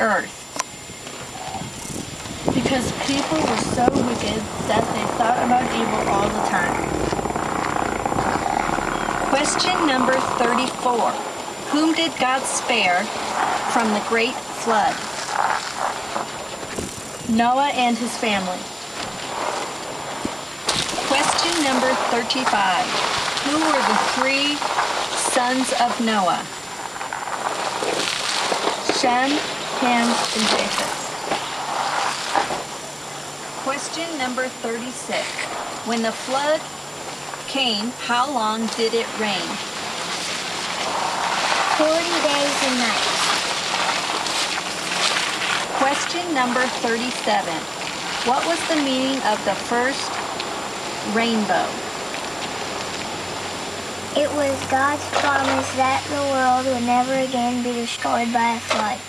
earth? Because people were so wicked that they thought about evil all the time. Question number 34. Whom did God spare from the great flood? Noah and his family. Question number 35. Who were the three sons of Noah? Shem, Ham, and. Question number 36. When the flood came, how long did it rain? 40 days and nights. Question number 37. What was the meaning of the first rainbow? It was God's promise that the world would never again be destroyed by a flood.